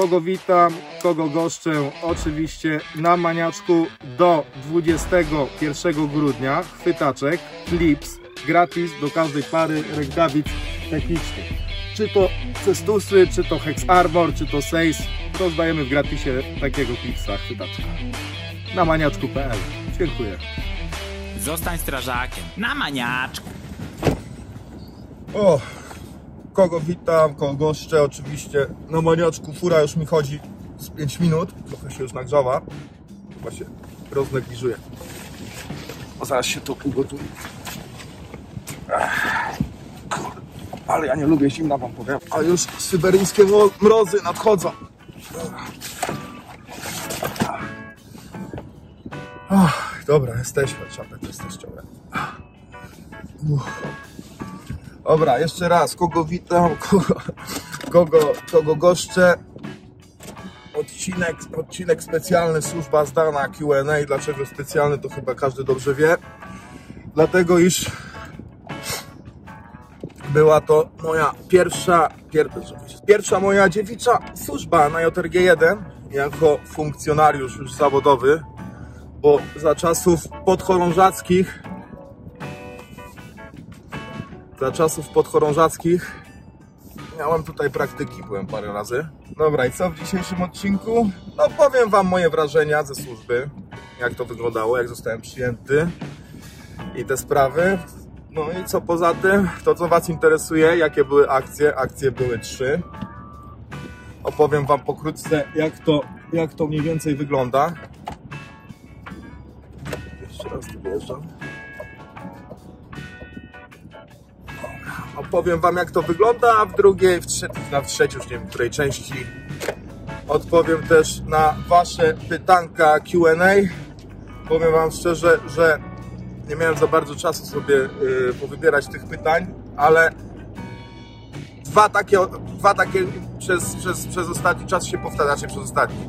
kogo witam, kogo goszczę, oczywiście na maniaczku do 21 grudnia, chwytaczek, clips, gratis do każdej pary rękawic technicznych. Czy to cestusy, czy to Hex Armor, czy to Seis, rozdajemy w gratisie takiego clipsa, chwytaczka. Na maniaczku.pl. Dziękuję. Zostań strażakiem. Na maniaczku. O, kogo witam, kogo goszczę, oczywiście na maniaczku fura już mi chodzi z 5 minut, trochę się już nagrzała, chyba się roznegliżuje. O, zaraz się to ugotuje. Kurde, Ale ja nie lubię zimna, wam powiem. A już syberyjskie mrozy nadchodzą. Ach, dobra, jesteśmy, czapek też teściowe. Uff. Dobra, jeszcze raz, kogo witam, kogo, kogo, kogo goszczę. Odcinek, odcinek specjalny, służba zdana Q&A. Dlaczego specjalny, to chyba każdy dobrze wie. Dlatego, iż była to moja pierwsza, pier, pierwsza moja dziewicza służba na JRG1 jako funkcjonariusz już zawodowy, bo za czasów podchorążackich za czasów podchorążackich miałem tutaj praktyki, byłem parę razy. Dobra, i co w dzisiejszym odcinku? No powiem Wam moje wrażenia ze służby, jak to wyglądało, jak zostałem przyjęty i te sprawy. No i co poza tym, to co Was interesuje, jakie były akcje? Akcje były trzy. Opowiem Wam pokrótce, jak to, jak to mniej więcej wygląda. Jeszcze raz tu. Opowiem Wam jak to wygląda, a w drugiej, w trzeciej, na trzeciej już nie wiem, której części odpowiem też na Wasze pytanka Q&A. Powiem Wam szczerze, że nie miałem za bardzo czasu sobie yy, powybierać tych pytań, ale dwa takie, dwa takie przez, przez, przez ostatni czas się powtarzacie, znaczy przez ostatni.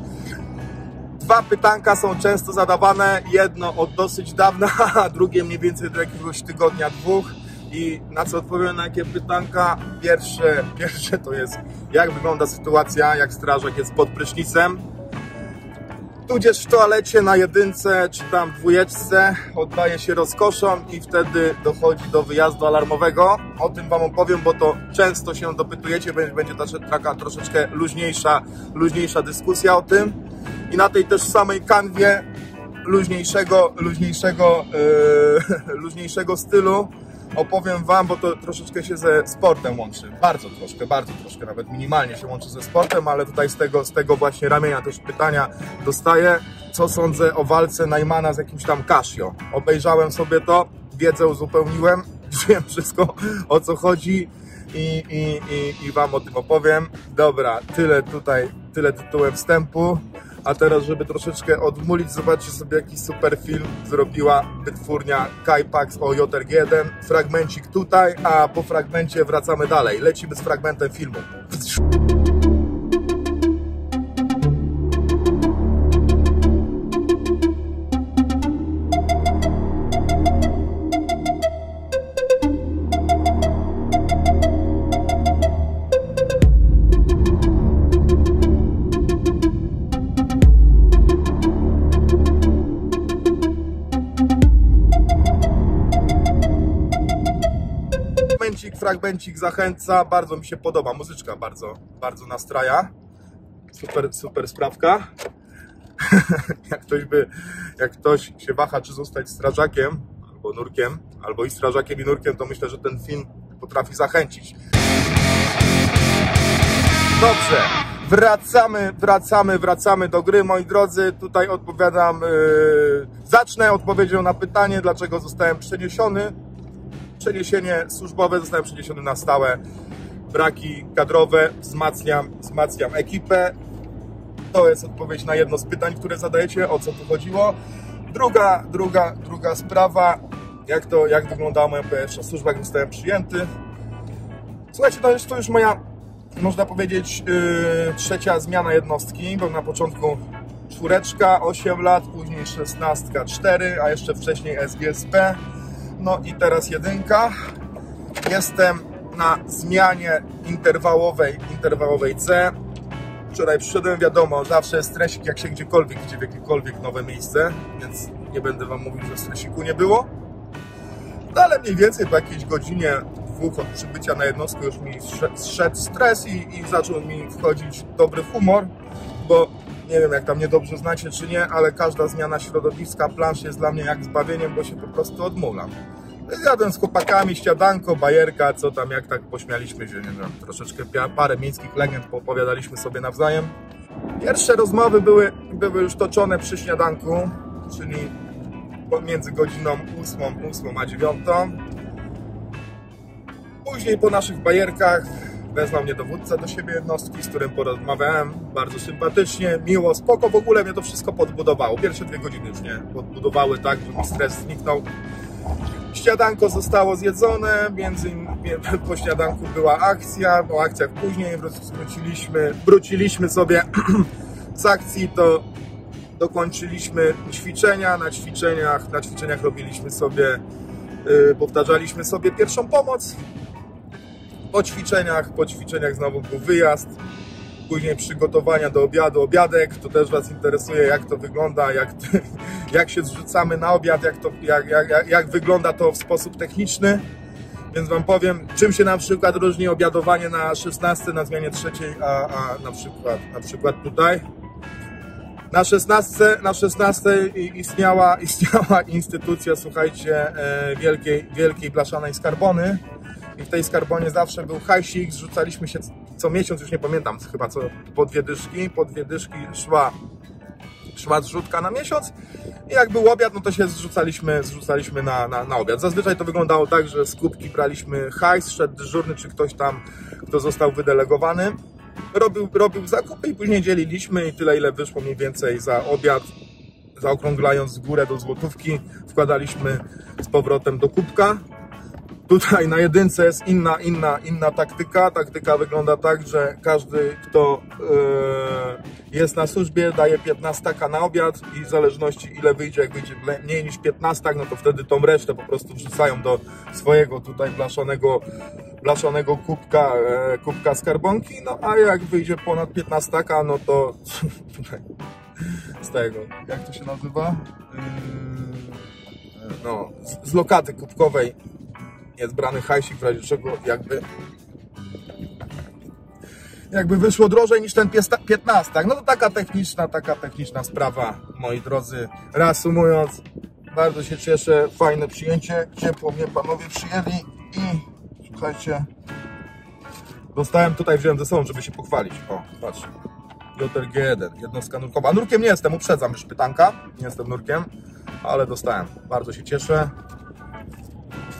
Dwa pytanka są często zadawane, jedno od dosyć dawna, a drugie mniej więcej do jakiegoś tygodnia, dwóch i na co odpowiem na jakie pytanka. Pierwsze, pierwsze to jest jak wygląda sytuacja, jak strażak jest pod prysznicem, tudzież w toalecie na jedynce czy tam dwójeczce oddaje się rozkoszom i wtedy dochodzi do wyjazdu alarmowego. O tym Wam opowiem, bo to często się dopytujecie, będzie, taka troszeczkę luźniejsza, luźniejsza dyskusja o tym. I na tej też samej kanwie luźniejszego, luźniejszego, yy, luźniejszego stylu opowiem Wam, bo to troszeczkę się ze sportem łączy. Bardzo troszkę, bardzo troszkę, nawet minimalnie się łączy ze sportem, ale tutaj z tego, z tego właśnie ramienia też pytania dostaję. Co sądzę o walce Najmana z jakimś tam Casio? Obejrzałem sobie to, wiedzę uzupełniłem, wiem wszystko o co chodzi i, i, i, i Wam o tym opowiem. Dobra, tyle tutaj, tyle tytułem wstępu. A teraz, żeby troszeczkę odmulić, zobaczcie sobie jaki super film zrobiła wytwórnia Kaipax o JRG1. Fragmencik tutaj, a po fragmencie wracamy dalej. Lecimy z fragmentem filmu. Fragmencik, zachęca, bardzo mi się podoba, muzyczka bardzo, bardzo nastraja. Super, super sprawka. jak ktoś by, jak ktoś się waha, czy zostać strażakiem, albo nurkiem, albo i strażakiem i nurkiem, to myślę, że ten film potrafi zachęcić. Dobrze, wracamy, wracamy, wracamy do gry, moi drodzy. Tutaj odpowiadam, yy, zacznę odpowiedzią na pytanie, dlaczego zostałem przeniesiony przeniesienie służbowe, zostałem przeniesiony na stałe. Braki kadrowe, wzmacniam, wzmacniam ekipę. To jest odpowiedź na jedno z pytań, które zadajecie, o co tu chodziło. Druga, druga, druga sprawa, jak to, jak wyglądała moja pierwsza służba, jak zostałem przyjęty. Słuchajcie, to jest to już moja, można powiedzieć, yy, trzecia zmiana jednostki. Był na początku czwóreczka, 8 lat, później szesnastka, 4, a jeszcze wcześniej SGSP. No i teraz jedynka. Jestem na zmianie interwałowej, interwałowej C. Wczoraj przyszedłem, wiadomo, zawsze jest stresik, jak się gdziekolwiek idzie w jakiekolwiek nowe miejsce, więc nie będę Wam mówił, że stresiku nie było. No ale mniej więcej po jakiejś godzinie, dwóch od przybycia na jednostkę już mi zszedł stres i, i zaczął mi wchodzić dobry humor, bo nie wiem jak tam mnie dobrze znacie czy nie, ale każda zmiana środowiska, plansz jest dla mnie jak zbawieniem, bo się po prostu odmulam. Jadłem z chłopakami, ściadanko, bajerka, co tam, jak tak pośmialiśmy się, nie wiem, troszeczkę parę miejskich legend poopowiadaliśmy sobie nawzajem. Pierwsze rozmowy były, były już toczone przy śniadanku, czyli między godziną 8, 8 a 9. Później po naszych bajerkach wezwał mnie dowódca do siebie jednostki, z którym porozmawiałem bardzo sympatycznie, miło, spoko, w ogóle mnie to wszystko podbudowało. Pierwsze dwie godziny już nie podbudowały tak, że stres zniknął. Śniadanko zostało zjedzone, między po śniadanku była akcja, po akcjach później wróciliśmy, wróciliśmy sobie z akcji, to dokończyliśmy ćwiczenia, na ćwiczeniach, na ćwiczeniach robiliśmy sobie, yy, powtarzaliśmy sobie pierwszą pomoc, po ćwiczeniach, po ćwiczeniach znowu był wyjazd, później przygotowania do obiadu, obiadek, to też Was interesuje, jak to wygląda, jak, jak się zrzucamy na obiad, jak, to, jak, jak, jak wygląda to w sposób techniczny. Więc Wam powiem, czym się na przykład różni obiadowanie na 16 na zmianie trzeciej, a, a na, przykład, na przykład tutaj. Na 16, na 16 istniała, istniała instytucja, słuchajcie, e, wielkiej, wielkiej blaszanej skarbony, i w tej skarbonie zawsze był hajsik, zrzucaliśmy się co miesiąc, już nie pamiętam, chyba co, po dwie dyszki, po dwie dyszki szła, szła zrzutka na miesiąc i jak był obiad, no to się zrzucaliśmy, zrzucaliśmy na, na, na obiad. Zazwyczaj to wyglądało tak, że z kubki braliśmy hajs, szedł dyżurny, czy ktoś tam, kto został wydelegowany, robił, robił zakupy i później dzieliliśmy i tyle, ile wyszło mniej więcej za obiad, zaokrąglając górę do złotówki, wkładaliśmy z powrotem do kubka Tutaj na jedynce jest inna, inna, inna taktyka. Taktyka wygląda tak, że każdy, kto yy, jest na służbie, daje 15 na obiad i w zależności ile wyjdzie, jak wyjdzie mniej niż 15, no to wtedy tą resztę po prostu wrzucają do swojego tutaj blaszonego, blaszonego kubka, e, kubka skarbonki. No a jak wyjdzie ponad 15, no to z tego, jak to się nazywa? Yy, no, z, z lokaty kubkowej jest brany hajsik, w razie czego jakby jakby wyszło drożej niż ten 15. No to taka techniczna, taka techniczna sprawa, moi drodzy. Reasumując, bardzo się cieszę, fajne przyjęcie, ciepło mnie panowie przyjęli i słuchajcie, dostałem tutaj, wziąłem ze sobą, żeby się pochwalić. O, patrz, JRG1, jednostka nurkowa. Nurkiem nie jestem, uprzedzam już pytanka, nie jestem nurkiem, ale dostałem. Bardzo się cieszę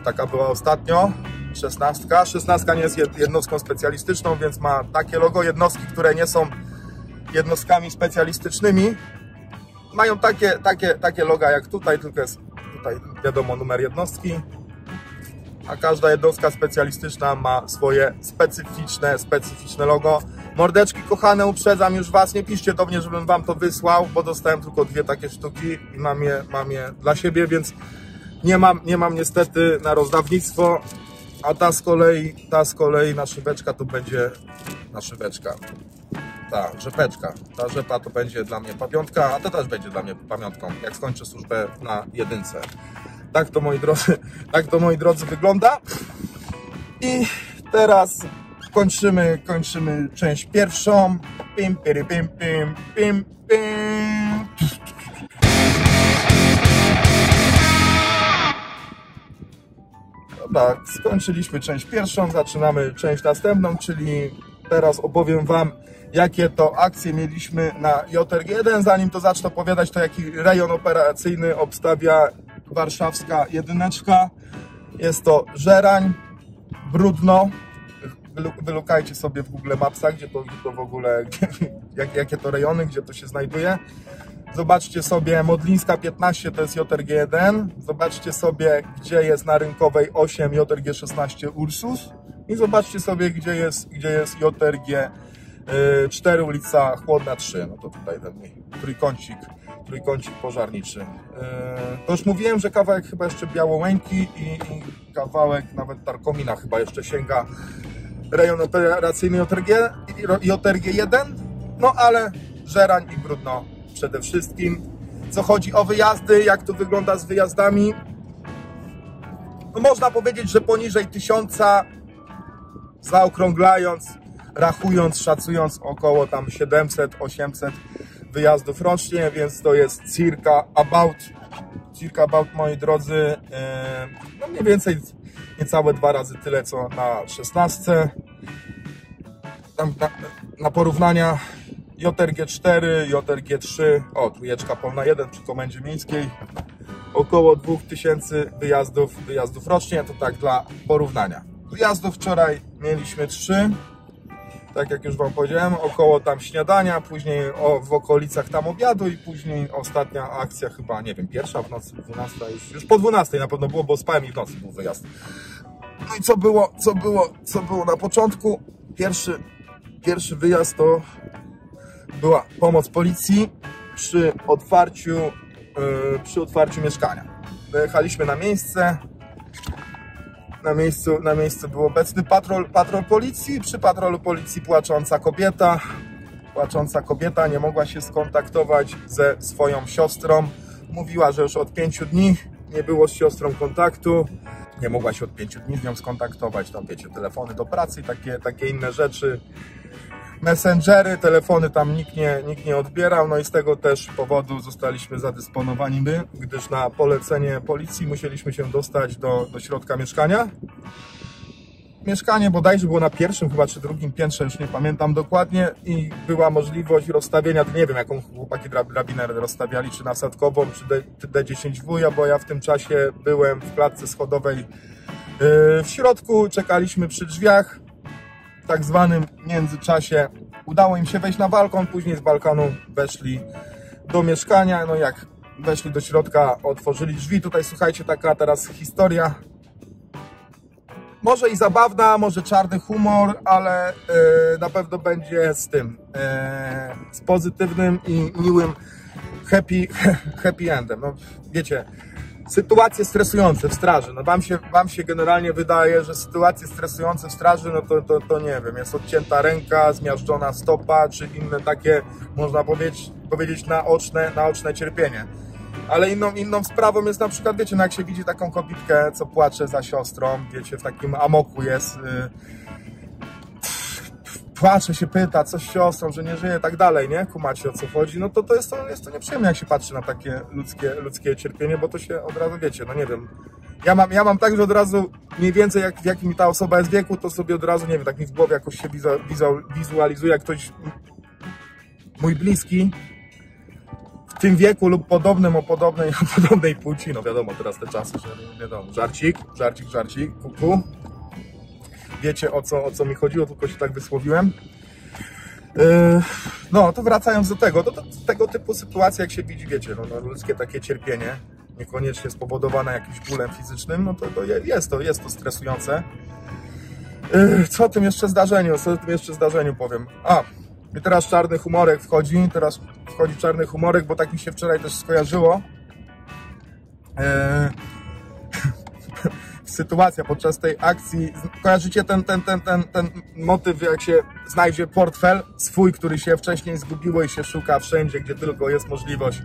taka była ostatnio, szesnastka. Szesnastka nie jest jednostką specjalistyczną, więc ma takie logo. Jednostki, które nie są jednostkami specjalistycznymi, mają takie, takie, takie loga jak tutaj, tylko jest tutaj wiadomo numer jednostki, a każda jednostka specjalistyczna ma swoje specyficzne, specyficzne logo. Mordeczki kochane, uprzedzam już Was, nie piszcie do mnie, żebym Wam to wysłał, bo dostałem tylko dwie takie sztuki i mam je, mam je dla siebie, więc nie mam, nie mam niestety na rozdawnictwo, a ta z kolei, ta z kolei na szybeczka to będzie na szybeczka. Ta rzepeczka, ta rzepa to będzie dla mnie pamiątka, a to też będzie dla mnie pamiątką, jak skończę służbę na jedynce. Tak to moi drodzy, tak to moi drodzy wygląda. I teraz kończymy, kończymy część pierwszą. Pim, pim, pim, pim, pim, pim. Tak, skończyliśmy część pierwszą, zaczynamy część następną, czyli teraz opowiem Wam, jakie to akcje mieliśmy na JRG1. Zanim to zacznę opowiadać, to jaki rejon operacyjny obstawia warszawska jedyneczka. Jest to Żerań, Brudno. Wylukajcie sobie w Google Mapsach, gdzie to, gdzie to w ogóle, jak, jakie to rejony, gdzie to się znajduje. Zobaczcie sobie Modlińska 15 to jest JRG1. Zobaczcie sobie, gdzie jest na rynkowej 8 JRG 16 Ursus. I zobaczcie sobie, gdzie jest, gdzie jest JRG 4 ulica Chłodna 3. No to tutaj ten trójkącik, trójkącik pożarniczy. Y, to już mówiłem, że kawałek chyba jeszcze Białołęki i, i kawałek nawet Tarkomina chyba jeszcze sięga rejon operacyjny JRG, JRG 1 No ale żerań i brudno przede wszystkim. Co chodzi o wyjazdy, jak to wygląda z wyjazdami? No można powiedzieć, że poniżej tysiąca, zaokrąglając, rachując, szacując około tam 700-800 wyjazdów rocznie, więc to jest circa about, circa about moi drodzy, e, no mniej więcej niecałe dwa razy tyle co na 16. Tam na, na porównania JRG 4, JRG 3, o trójeczka polna 1 przy komendzie miejskiej, około 2000 wyjazdów, wyjazdów rocznie, to tak dla porównania. Wyjazdów wczoraj mieliśmy 3, tak jak już Wam powiedziałem, około tam śniadania, później o, w okolicach tam obiadu i później ostatnia akcja chyba, nie wiem, pierwsza w nocy, 12 już, już po 12 na pewno było, bo spałem i w nocy był wyjazd. No i co było, co było, co było na początku? Pierwszy, pierwszy wyjazd to była pomoc policji przy otwarciu, yy, przy otwarciu mieszkania. Dojechaliśmy na miejsce, na miejscu, na miejscu był obecny patrol, patrol policji. Przy patrolu policji płacząca kobieta. Płacząca kobieta nie mogła się skontaktować ze swoją siostrą. Mówiła, że już od pięciu dni nie było z siostrą kontaktu. Nie mogła się od pięciu dni z nią skontaktować. Tam wiecie, telefony do pracy i takie, takie inne rzeczy messengery, telefony tam nikt nie, nikt nie odbierał, no i z tego też powodu zostaliśmy zadysponowani my, gdyż na polecenie policji musieliśmy się dostać do, do środka mieszkania. Mieszkanie bodajże było na pierwszym chyba czy drugim piętrze, już nie pamiętam dokładnie i była możliwość rozstawienia, nie wiem jaką chłopaki drabinę rozstawiali, czy nasadkową, czy D10W, bo ja w tym czasie byłem w klatce schodowej yy, w środku, czekaliśmy przy drzwiach, tak zwanym międzyczasie. Udało im się wejść na balkon, później z balkonu weszli do mieszkania, no jak weszli do środka, otworzyli drzwi, tutaj słuchajcie, taka teraz historia, może i zabawna, może czarny humor, ale yy, na pewno będzie z tym, yy, z pozytywnym i miłym happy, happy endem, no wiecie, sytuacje stresujące w straży. No wam się, wam się generalnie wydaje, że sytuacje stresujące w straży, no to, to, to nie wiem, jest odcięta ręka, zmiażdżona stopa, czy inne takie, można powiedzieć, powiedzieć naoczne, naoczne cierpienie. Ale inną, inną sprawą jest na przykład, wiecie, no jak się widzi taką kobietkę, co płacze za siostrą, wiecie, w takim amoku jest, yy, płacze, się pyta, co z siostrą, że nie żyje, tak dalej, nie? Kumacie o co chodzi, no to, to, jest, to jest to nieprzyjemne, jak się patrzy na takie ludzkie, ludzkie cierpienie, bo to się od razu, wiecie, no nie wiem, ja mam, ja mam tak, że od razu mniej więcej jak, w jakim ta osoba jest wieku, to sobie od razu, nie wiem, tak mi w głowie jakoś się wizualizuje, jak ktoś mój bliski w tym wieku lub podobnym o podobnej, o podobnej płci, no wiadomo, teraz te czasy, że wiadomo, żarcik, żarcik, żarcik, kuku, wiecie o co, o co mi chodziło, tylko się tak wysłowiłem. Yy, no, to wracając do tego, do, tego typu sytuacji, jak się widzi, wiecie, no, no, ludzkie takie cierpienie, niekoniecznie spowodowane jakimś bólem fizycznym, no to, to jest to, jest to stresujące. Yy, co o tym jeszcze zdarzeniu, co o tym jeszcze zdarzeniu powiem? A, i teraz czarny humorek wchodzi, teraz wchodzi czarny humorek, bo tak mi się wczoraj też skojarzyło. Yy, sytuacja podczas tej akcji. Kojarzycie ten, ten, ten, ten, ten motyw, jak się znajdzie portfel swój, który się wcześniej zgubiło i się szuka wszędzie, gdzie tylko jest możliwość.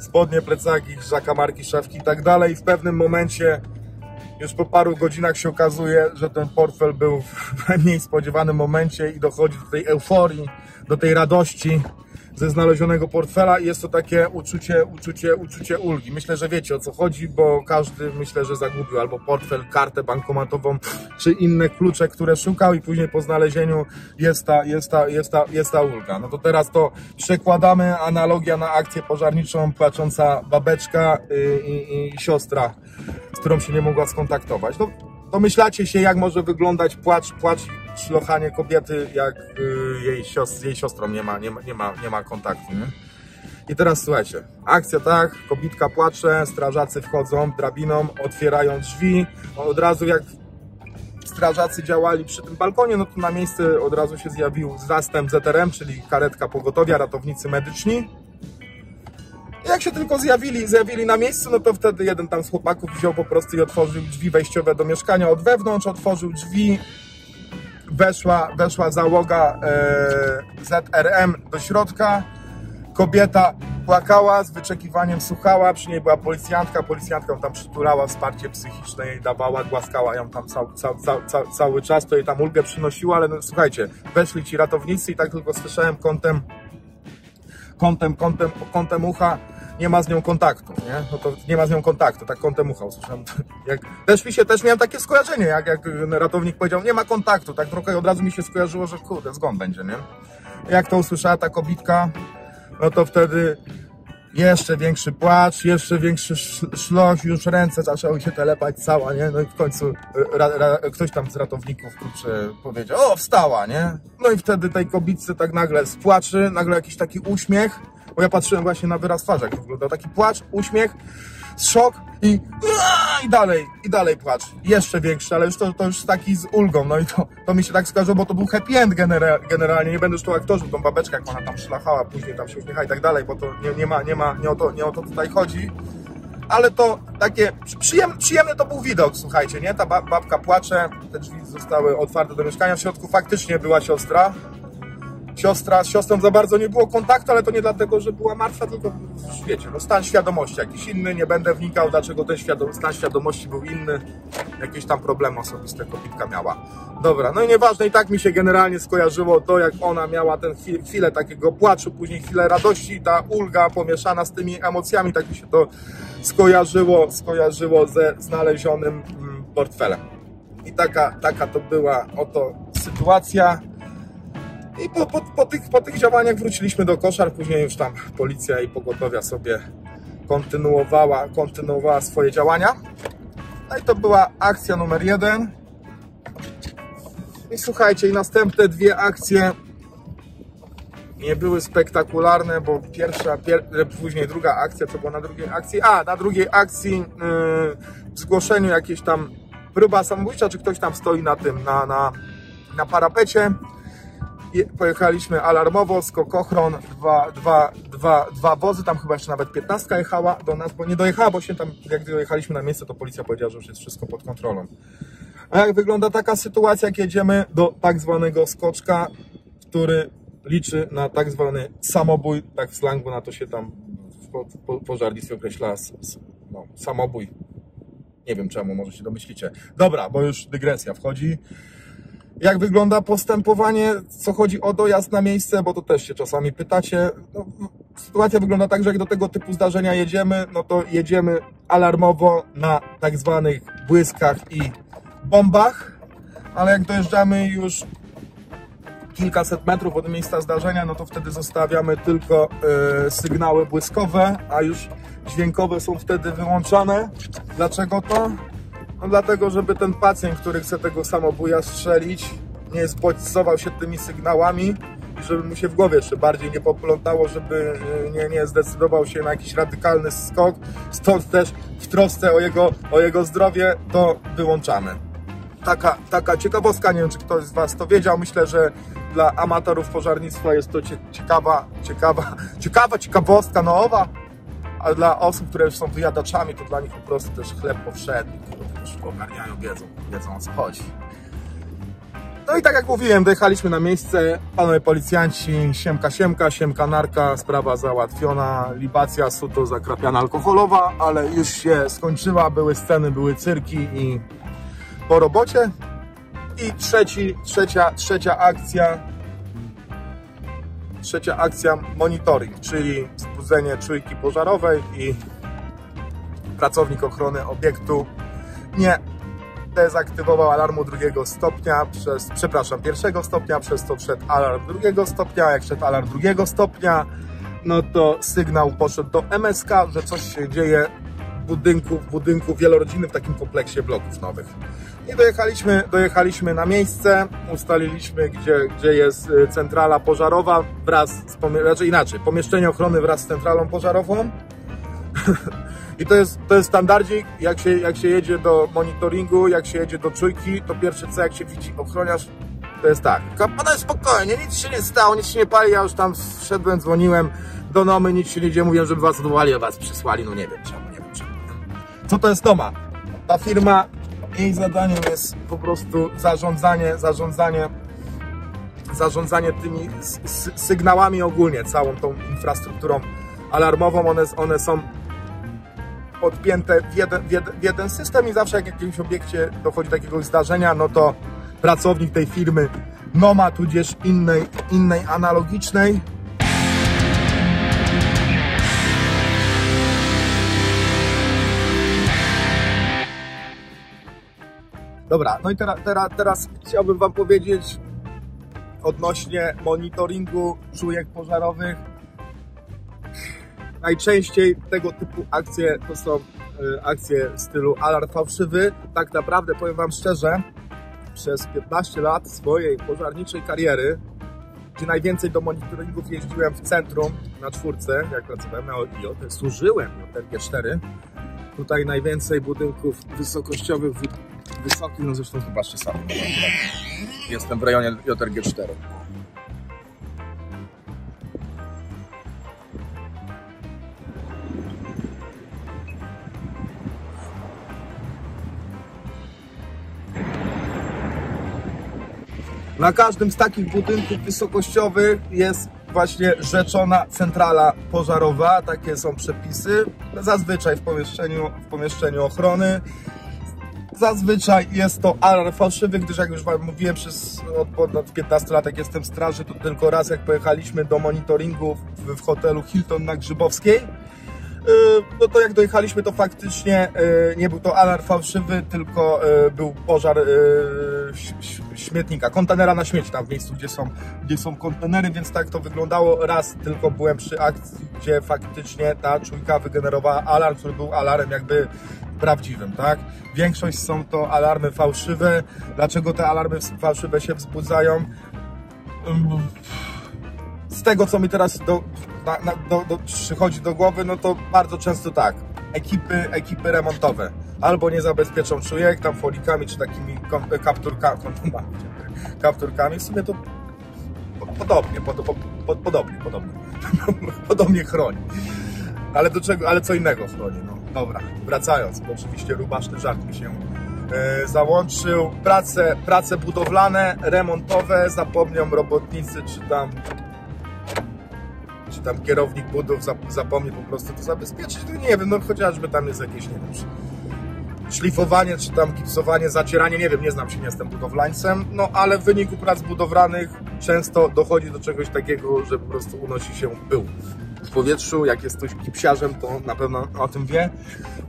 Spodnie, plecaki, zakamarki, szafki i tak dalej. W pewnym momencie, już po paru godzinach się okazuje, że ten portfel był w najmniej spodziewanym momencie i dochodzi do tej euforii, do tej radości ze znalezionego portfela i jest to takie uczucie, uczucie, uczucie ulgi. Myślę, że wiecie o co chodzi, bo każdy myślę, że zagubił albo portfel, kartę bankomatową, czy inne klucze, które szukał i później po znalezieniu jest ta, jest ta, jest ta, jest ta ulga. No to teraz to przekładamy, analogia na akcję pożarniczą, płacząca babeczka y, i, i, i siostra, z którą się nie mogła skontaktować. No, domyślacie się, jak może wyglądać płacz, płacz szlochanie kobiety, jak y, jej, jej siostrą nie ma, nie ma, nie ma, nie ma kontaktu. Nie? I teraz słuchajcie, akcja tak, kobitka płacze, strażacy wchodzą drabiną, otwierają drzwi, od razu jak strażacy działali przy tym balkonie, no to na miejsce od razu się zjawił zastęp ZRM, czyli karetka pogotowia, ratownicy medyczni. Jak się tylko zjawili, zjawili na miejscu, no to wtedy jeden tam z chłopaków wziął po prostu i otworzył drzwi wejściowe do mieszkania od wewnątrz, otworzył drzwi, weszła, weszła załoga e, ZRM do środka. Kobieta płakała, z wyczekiwaniem słuchała, przy niej była policjantka, policjantka ją tam przytulała, wsparcie psychiczne jej dawała, głaskała ją tam cał, cał, cał, cały czas, to jej tam ulgę przynosiła, ale no, słuchajcie, weszli ci ratownicy i tak tylko słyszałem kątem, kątem, kątem, kątem ucha, nie ma z nią kontaktu, nie? No to nie ma z nią kontaktu, tak kątem ucha usłyszałem. Jak, też mi się, też miałem takie skojarzenie, jak, jak ratownik powiedział, nie ma kontaktu, tak trochę od razu mi się skojarzyło, że kurde, zgon będzie, nie? Jak to usłyszała ta kobitka, no to wtedy jeszcze większy płacz, jeszcze większy szloch, już ręce zaczęły się telepać cała, nie? No i w końcu ra, ra, ktoś tam z ratowników kurczę, powiedział, o, wstała, nie? No i wtedy tej kobicy tak nagle spłaczy, nagle jakiś taki uśmiech, bo ja patrzyłem właśnie na wyraz twarzy, jak wyglądał, taki płacz, uśmiech, szok i, i dalej, i dalej płacz. Jeszcze większy, ale już to, to już taki z ulgą. No i to, to mi się tak skojarzyło, bo to był happy end genera generalnie. Nie będę już tu aktorzył, tą babeczkę, jak ona tam szlachała, później tam się uśmiecha i tak dalej, bo to nie, nie ma, nie ma, nie o to, nie o to tutaj chodzi. Ale to takie, przyjemny, przyjemny to był widok, słuchajcie, nie? Ta babka płacze, te drzwi zostały otwarte do mieszkania, w środku faktycznie była siostra, siostra, z siostrą za bardzo nie było kontaktu, ale to nie dlatego, że była martwa, tylko wiecie, no stan świadomości jakiś inny, nie będę wnikał, dlaczego ten świadom, stan świadomości był inny, jakieś tam problemy osobiste kobitka miała. Dobra, no i nieważne, i tak mi się generalnie skojarzyło to, jak ona miała ten chwil, chwilę takiego płaczu, później chwilę radości, ta ulga pomieszana z tymi emocjami, tak mi się to skojarzyło, skojarzyło ze znalezionym mm, portfelem. I taka, taka to była oto sytuacja. I po, po, po, tych, po tych działaniach wróciliśmy do koszar, później już tam policja i pogotowia sobie kontynuowała, kontynuowała swoje działania. No i to była akcja numer jeden. I słuchajcie, i następne dwie akcje nie były spektakularne, bo pierwsza, pier... później druga akcja, co było na drugiej akcji? A, na drugiej akcji yy, w zgłoszeniu jakieś tam próba samobójcza, czy ktoś tam stoi na tym, na, na, na parapecie pojechaliśmy alarmowo, skok ochron, dwa, dwa, dwa, dwa wozy, tam chyba jeszcze nawet 15 jechała do nas, bo nie dojechała, bo się tam, jak dojechaliśmy na miejsce, to policja powiedziała, że już jest wszystko pod kontrolą. A jak wygląda taka sytuacja, jak jedziemy do tak zwanego skoczka, który liczy na tak zwany samobój, tak w slangu na to się tam w po, pożarnictwie określa no, samobój. Nie wiem czemu, może się domyślicie. Dobra, bo już dygresja wchodzi jak wygląda postępowanie, co chodzi o dojazd na miejsce, bo to też się czasami pytacie. No, sytuacja wygląda tak, że jak do tego typu zdarzenia jedziemy, no to jedziemy alarmowo na tak zwanych błyskach i bombach, ale jak dojeżdżamy już kilkaset metrów od miejsca zdarzenia, no to wtedy zostawiamy tylko y, sygnały błyskowe, a już dźwiękowe są wtedy wyłączane. Dlaczego to? No dlatego, żeby ten pacjent, który chce tego samobuja strzelić, nie zbodźcował się tymi sygnałami i żeby mu się w głowie jeszcze bardziej nie poplątało, żeby e, nie, nie zdecydował się na jakiś radykalny skok. Stąd też w trosce o jego, o jego zdrowie to wyłączamy. Taka, taka ciekawostka, nie wiem czy ktoś z Was to wiedział, myślę, że dla amatorów pożarnictwa jest to ciekawa, ciekawa, ciekawa ciekawostka nowa, ale dla osób, które już są wyjadaczami, to dla nich po prostu też chleb powszedni, już ogarniają, wiedzą, wiedzą o co chodzi. No i tak jak mówiłem, dojechaliśmy na miejsce, panowie policjanci, siemka, siemka, siemka, narka, sprawa załatwiona, libacja, suto zakrapiana alkoholowa, ale już się skończyła, były sceny, były cyrki i po robocie. I trzeci, trzecia, trzecia akcja, trzecia akcja monitoring, czyli wzbudzenie czujki pożarowej i pracownik ochrony obiektu nie dezaktywował alarmu drugiego stopnia przez, przepraszam, pierwszego stopnia, przez to wszedł alarm drugiego stopnia, jak wszedł alarm drugiego stopnia, no to sygnał poszedł do MSK, że coś się dzieje w budynku, w budynku wielorodzinnym, w takim kompleksie bloków nowych. I dojechaliśmy, dojechaliśmy na miejsce, ustaliliśmy, gdzie, gdzie jest y, centrala pożarowa wraz z, raczej znaczy inaczej, pomieszczenie ochrony wraz z centralą pożarową. I to jest, to jest standardzik, jak się, jak się jedzie do monitoringu, jak się jedzie do czujki, to pierwsze co, jak się widzi ochroniarz, to jest tak, pana spokojnie, nic się nie stało, nic się nie pali, ja już tam wszedłem, dzwoniłem do Nomy, nic się nie dzieje, mówiłem, żeby was odwołali, a was przysłali, no nie wiem czemu, nie wiem czemu. Co to jest Noma? Ta firma jej zadaniem jest po prostu zarządzanie, zarządzanie zarządzanie tymi sygnałami ogólnie, całą tą infrastrukturą alarmową, one, one są podpięte w jeden, w, jeden, w jeden system i zawsze jak w jakimś obiekcie dochodzi do jakiegoś zdarzenia, no to pracownik tej firmy Noma, tudzież innej, innej analogicznej Dobra, no i teraz, teraz, teraz chciałbym Wam powiedzieć odnośnie monitoringu czujek pożarowych. Najczęściej tego typu akcje to są e, akcje w stylu alarm fałszywy. Tak naprawdę, powiem Wam szczerze, przez 15 lat swojej pożarniczej kariery, gdzie najwięcej do monitoringów jeździłem w centrum na czwórce, jak pracowałem na OIO, służyłem na TG4. Tutaj najwięcej budynków wysokościowych, wysokich, no zresztą zobaczcie sam. Jestem w rejonie JRG4. Na każdym z takich budynków wysokościowych jest właśnie rzeczona centrala pożarowa. Takie są przepisy. Zazwyczaj w pomieszczeniu, w pomieszczeniu ochrony. Zazwyczaj jest to alarm fałszywy, gdyż jak już Wam mówiłem, przez od ponad 15 lat jak jestem w straży, to tylko raz jak pojechaliśmy do monitoringu w, w hotelu Hilton na Grzybowskiej, no to jak dojechaliśmy, to faktycznie y, nie był to alarm fałszywy, tylko y, był pożar śmietnika, kontenera na śmieci tam w miejscu, gdzie są, gdzie są kontenery, więc tak to wyglądało. Raz tylko byłem przy akcji, gdzie faktycznie ta czujka wygenerowała alarm, który był alarmem jakby prawdziwym, tak? Większość są to alarmy fałszywe. Dlaczego te alarmy fałszywe się wzbudzają? Z tego, co mi teraz do, na, na, do, do, przychodzi do głowy, no to bardzo często tak. Ekipy, ekipy remontowe albo nie zabezpieczą czujek tam folikami czy takimi kapturkami. W sumie to podobnie, pod, pod, pod, podobnie, podobnie, podobnie chroni. Ale do czego, ale co innego chroni, no. Dobra, wracając, bo oczywiście rubaszny żart mi się e, załączył. Prace, prace budowlane, remontowe, zapomnią robotnicy czy tam czy tam kierownik budów zapomni po prostu to zabezpieczyć, no nie wiem, no chociażby tam jest jakieś, nie wiem, szlifowanie, czy tam gipsowanie, zacieranie, nie wiem, nie znam się, nie jestem budowlańcem, no ale w wyniku prac budowlanych często dochodzi do czegoś takiego, że po prostu unosi się pył w powietrzu, jak jest ktoś gipsiarzem, to na pewno o tym wie.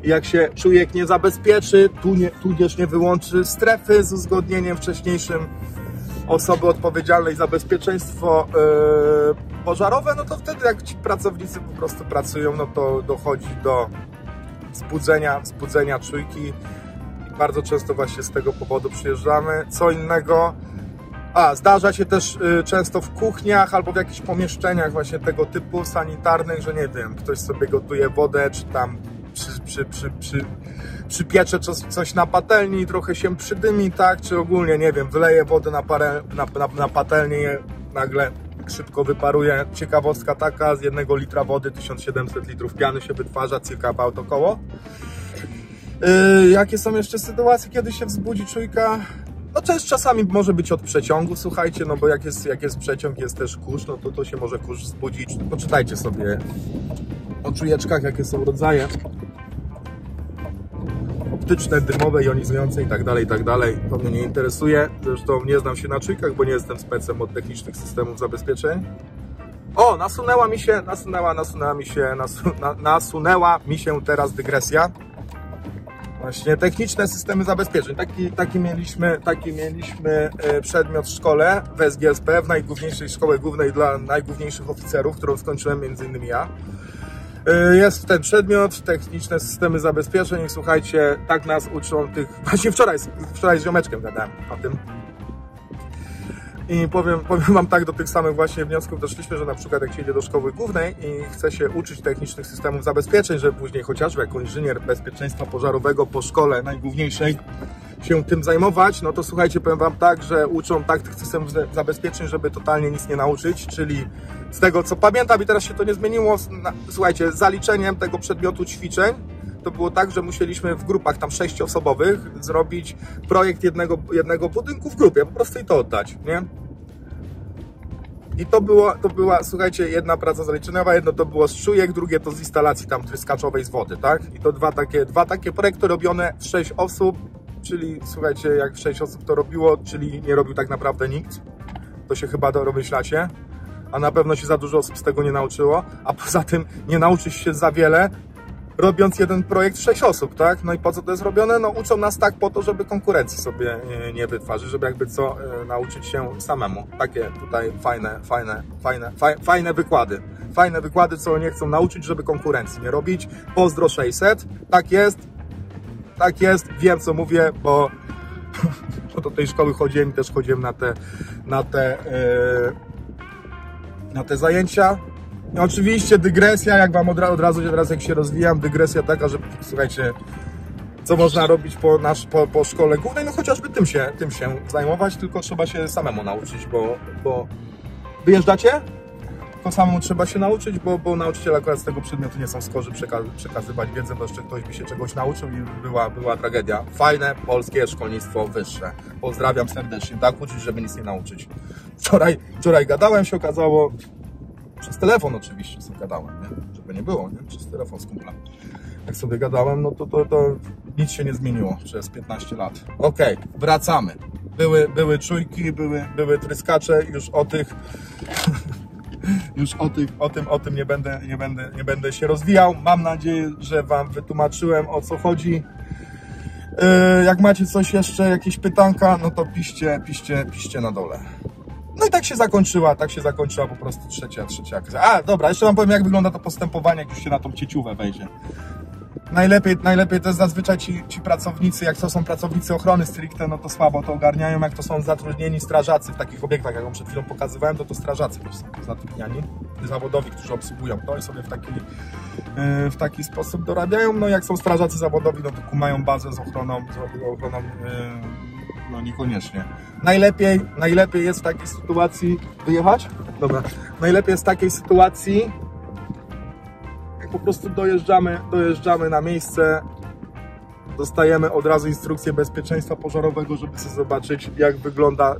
I jak się czujek nie zabezpieczy, tudzież nie wyłączy strefy z uzgodnieniem wcześniejszym osoby odpowiedzialnej za bezpieczeństwo yy, pożarowe, no to wtedy jak ci pracownicy po prostu pracują, no to dochodzi do wzbudzenia, wzbudzenia czujki i bardzo często właśnie z tego powodu przyjeżdżamy. Co innego, a zdarza się też y, często w kuchniach albo w jakichś pomieszczeniach właśnie tego typu sanitarnych, że nie wiem, ktoś sobie gotuje wodę, czy tam przy, przy, przy, przy przypiecze coś, na patelni, trochę się przydymi, tak, czy ogólnie, nie wiem, wyleje wodę na, parę, na, na, na patelnię, nagle szybko wyparuje. Ciekawostka taka, z jednego litra wody 1700 litrów piany się wytwarza, circa about około. Yy, jakie są jeszcze sytuacje, kiedy się wzbudzi czujka? No to jest czasami może być od przeciągu, słuchajcie, no bo jak jest, jak jest przeciąg, jest też kurz, no to to się może kurz wzbudzić. Poczytajcie sobie o czujeczkach, jakie są rodzaje optyczne, dymowe, jonizujące i tak dalej, i tak dalej. To mnie nie interesuje. Zresztą nie znam się na czujkach, bo nie jestem specem od technicznych systemów zabezpieczeń. O, nasunęła mi się, nasunęła, nasunęła mi się, nasu, na, nasunęła mi się teraz dygresja. Właśnie techniczne systemy zabezpieczeń. Taki, taki, mieliśmy, taki mieliśmy e, przedmiot w szkole w SGSP, w najgłówniejszej szkole głównej dla najgłówniejszych oficerów, którą skończyłem między innymi ja. Y, jest ten przedmiot, techniczne systemy zabezpieczeń. Słuchajcie, tak nas uczą tych. Właśnie wczoraj, wczoraj z ziomeczkiem gadałem o tym. I powiem, powiem Wam tak, do tych samych właśnie wniosków doszliśmy, że na przykład jak się idzie do szkoły głównej i chce się uczyć technicznych systemów zabezpieczeń, żeby później chociażby jako inżynier bezpieczeństwa pożarowego po szkole najgłówniejszej się tym zajmować, no to słuchajcie, powiem Wam tak, że uczą tak tych systemów zabezpieczeń, żeby totalnie nic nie nauczyć, czyli z tego co pamiętam i teraz się to nie zmieniło, słuchajcie, zaliczeniem tego przedmiotu ćwiczeń to było tak, że musieliśmy w grupach tam sześciosobowych zrobić projekt jednego, jednego budynku w grupie, po prostu i to oddać, nie? I to, było, to była, słuchajcie, jedna praca zaliczeniowa, jedno to było z czujek, drugie to z instalacji tam tryskaczowej z wody, tak? I to dwa takie, dwa takie projekty robione w sześć osób, czyli słuchajcie, jak sześć osób to robiło, czyli nie robił tak naprawdę nikt. To się chyba domyślacie. A na pewno się za dużo osób z tego nie nauczyło, a poza tym nie nauczysz się za wiele, robiąc jeden projekt w sześć osób, tak? No i po co to jest robione? No uczą nas tak po to, żeby konkurencji sobie nie, nie wytwarzy, żeby jakby co e, nauczyć się samemu. Takie tutaj fajne, fajne, fajne, faj, fajne wykłady. Fajne wykłady, co nie chcą nauczyć, żeby konkurencji nie robić. Pozdro 600, tak jest, tak jest, wiem co mówię, bo do tej szkoły chodziłem i też chodziłem na te, na te, yy, na te zajęcia. Oczywiście dygresja, jak wam od, od razu teraz jak się rozwijam, dygresja taka, że słuchajcie, co można robić po, nasz, po, po szkole głównej, no chociażby tym się, tym się zajmować, tylko trzeba się samemu nauczyć, bo, bo wyjeżdżacie, to samemu trzeba się nauczyć, bo, bo nauczyciele akurat z tego przedmiotu nie są skorzy przeka- przekazywać wiedzę, bo jeszcze ktoś by się czegoś nauczył i była, była tragedia. Fajne polskie szkolnictwo wyższe. Pozdrawiam serdecznie. Tak uczyć, żeby nic nie nauczyć. Wczoraj, wczoraj gadałem, się okazało, przez telefon oczywiście sobie gadałem, nie? żeby nie było, nie? przez telefon z. Jak sobie gadałem, no to, to, to nic się nie zmieniło przez 15 lat. Okej, wracamy. Były, były czujki, były, były tryskacze, już o tych już o, tych, o, tym, o tym nie będę, nie, będę, nie będę się rozwijał. Mam nadzieję, że Wam wytłumaczyłem o co chodzi. Yy, Jak macie coś jeszcze, jakieś pytanka, no to piszcie, piszcie, piszcie na dole. No i tak się zakończyła, tak się zakończyła po prostu trzecia, trzecia akcja. A, dobra, jeszcze Wam powiem, jak wygląda to postępowanie, jak już się na tą cieciówę wejdzie. Najlepiej, najlepiej to jest zazwyczaj ci, ci pracownicy, jak to są pracownicy ochrony stricte, no to słabo to ogarniają, jak to są zatrudnieni strażacy w takich obiektach, jak przed chwilą pokazywałem, to to strażacy też są zatrudniani, zawodowi, którzy obsługują to i sobie w taki, yy, w taki sposób dorabiają, no jak są strażacy zawodowi, no to kumają bazę z ochroną, z ochroną yy, no niekoniecznie. Najlepiej, najlepiej jest w takiej sytuacji wyjechać? Dobra. Najlepiej jest w takiej sytuacji, jak po prostu dojeżdżamy, dojeżdżamy na miejsce, dostajemy od razu instrukcję bezpieczeństwa pożarowego, żeby sobie zobaczyć, jak wygląda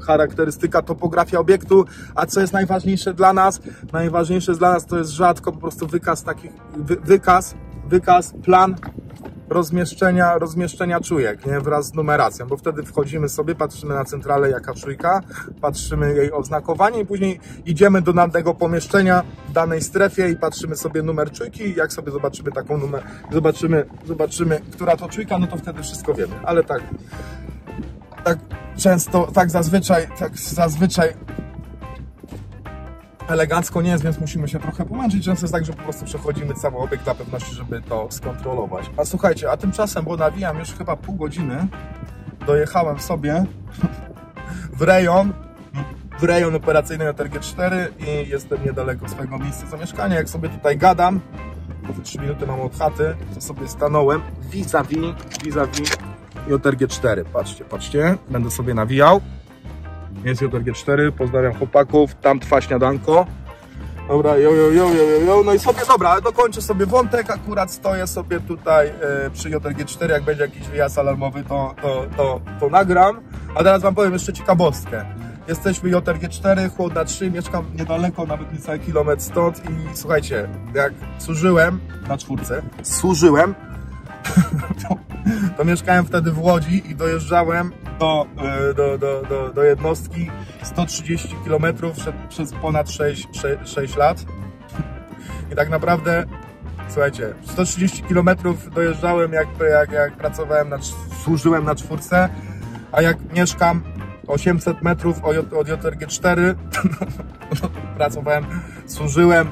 charakterystyka, topografia obiektu, a co jest najważniejsze dla nas? Najważniejsze dla nas to jest rzadko po prostu wykaz takich, wy, wykaz, wykaz, plan rozmieszczenia, rozmieszczenia czujek, nie? Wraz z numeracją, bo wtedy wchodzimy sobie, patrzymy na centralę jaka czujka, patrzymy jej oznakowanie i później idziemy do danego pomieszczenia w danej strefie i patrzymy sobie numer czujki i jak sobie zobaczymy taką numer, zobaczymy, zobaczymy, która to czujka, no to wtedy wszystko wiemy, ale tak tak często, tak zazwyczaj, tak zazwyczaj elegancko nie jest, więc musimy się trochę pomęczyć. Często jest tak, że po prostu przechodzimy cały obiekt dla pewności, żeby to skontrolować. A słuchajcie, a tymczasem, bo nawijam już chyba pół godziny, dojechałem sobie w rejon, w rejon operacyjny na TRG4 i jestem niedaleko swojego miejsca zamieszkania. Jak sobie tutaj gadam, bo 3 minuty mam od chaty, to sobie stanąłem vis-a-vis, vis-a-vis JRG4. Patrzcie, patrzcie, będę sobie nawijał. Jest JRG4, pozdrawiam chłopaków, tam trwa śniadanko. Dobra, jo, jo, jo, jo, jo, no i sobie, dobra, dokończę sobie wątek, akurat stoję sobie tutaj e, przy JRG4, jak będzie jakiś wyjazd alarmowy, to, to, to, to nagram. A teraz Wam powiem jeszcze ciekawostkę. Jesteśmy JRG4, Chłodna 3, mieszkam niedaleko, nawet niecały kilometr stąd i słuchajcie, jak służyłem na czwórce, służyłem, to, to mieszkałem wtedy w Łodzi i dojeżdżałem do, e, do, do, do, do jednostki 130 km przez, ponad 6, 6, 6 lat. I tak naprawdę, słuchajcie, 130 km dojeżdżałem jak, jak, jak pracowałem, na, służyłem na czwórce, a jak mieszkam 800 metrów od, od JRG4, no to pracowałem, służyłem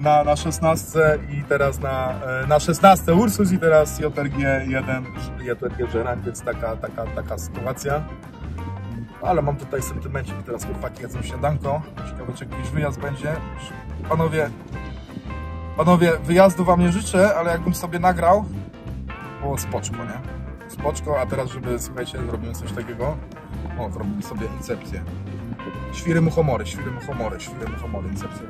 na, na 16 i teraz na, e, na 16 Ursus i teraz JRG 1, JRG Żerań, więc taka, taka, taka sytuacja. Ale mam tutaj sentymencik, teraz chłopaki jedzą śniadanko. Ciekawe, czy jakiś wyjazd będzie. Panowie, panowie, wyjazdu wam nie życzę, ale jakbym sobie nagrał, było spoczko, nie? Spoczko, a teraz, żeby, słuchajcie, zrobimy coś takiego. O, zrobimy sobie incepcję. Świry muchomory, świry muchomory, świry muchomory, incepcję.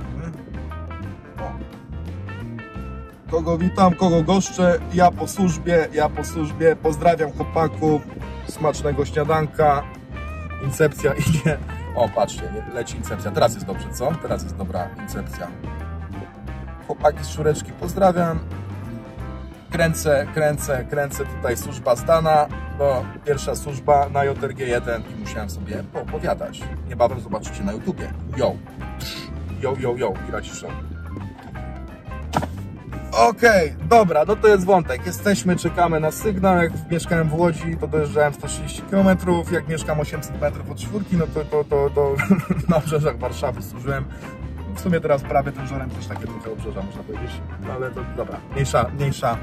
Kogo witam, kogo goszczę, ja po służbie, ja po służbie, pozdrawiam chłopaków, smacznego śniadanka, incepcja idzie, O, patrzcie, leci incepcja. Teraz jest dobrze, co? Teraz jest dobra incepcja. Chłopaki z Szureczki pozdrawiam. Kręcę, kręcę, kręcę tutaj służba zdana, bo pierwsza służba na JRG1 i musiałem sobie poopowiadać. Niebawem zobaczycie na YouTubie. Yo, yo, yo, yo, piraci show. Okej, dobra, no to jest wątek. Jesteśmy, czekamy na sygnał. Jak mieszkałem w Łodzi, to dojeżdżałem 130 km. Jak mieszkam 800 metrów od czwórki, no to, to, to, to na obrzeżach Warszawy służyłem. W sumie teraz prawie tym żorem też takie trochę obrzeża, można powiedzieć. No ale to dobra, mniejsza, mniejsza.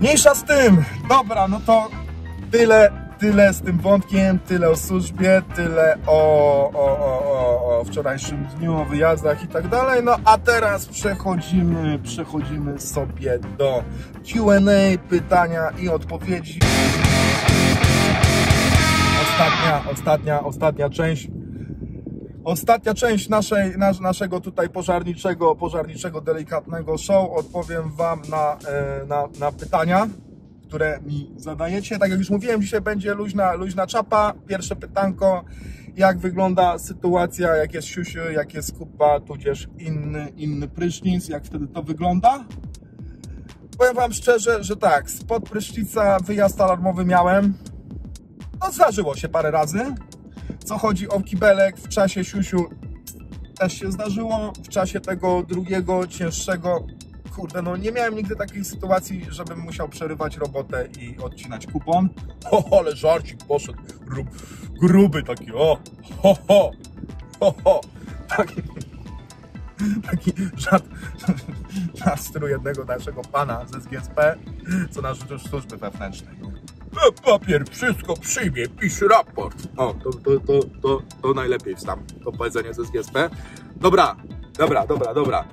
Mniejsza z tym! Dobra, no to tyle, tyle z tym wątkiem, tyle o służbie, tyle o, o, o, o, wczorajszym dniu, o wyjazdach i tak dalej. No a teraz przechodzimy, przechodzimy sobie do Q&A, pytania i odpowiedzi. Ostatnia, ostatnia, ostatnia część. Ostatnia część naszej, nas, naszego tutaj pożarniczego, pożarniczego, delikatnego show. Odpowiem Wam na, e, na, na pytania, które mi zadajecie. Tak jak już mówiłem, dzisiaj będzie luźna, luźna czapa. Pierwsze pytanko, jak wygląda sytuacja, jak jest siusiu, jak jest kupa, tudzież inny, inny prysznic, jak wtedy to wygląda? Powiem Wam szczerze, że tak, spod prysznica wyjazd alarmowy miałem. No zdarzyło się parę razy. Co chodzi o kibelek w czasie siusiu też się zdarzyło. W czasie tego drugiego, cięższego, kurde, no nie miałem nigdy takiej sytuacji, żebym musiał przerywać robotę i odcinać kupon. O, ale żarcik poszedł, grub, gruby taki, o, ho, ho, ho, ho. Taki, taki żart, żart stylu jednego naszego pana z SGSP, co na rzecz służby wewnętrznej. E, Papier wszystko przyjmie, pisz raport. O, to, to, to, to, to najlepiej wstam, to powiedzenie ze SGSP. Dobra, dobra, dobra, dobra.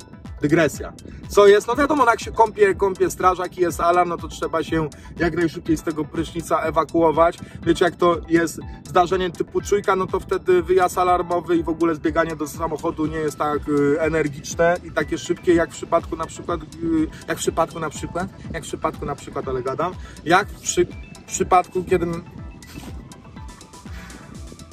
Dygresja. Co jest? No wiadomo, no jak się kąpie, kąpie strażak i jest alarm, no to trzeba się jak najszybciej z tego prysznica ewakuować. Wiecie, jak to jest zdarzenie typu czujka, no to wtedy wyjazd alarmowy i w ogóle zbieganie do samochodu nie jest tak y, energiczne i takie szybkie, jak w przypadku na przykład, y, jak w przypadku na przykład, jak w przypadku na przykład, ale gadam, jak w przy, przypadku, kiedy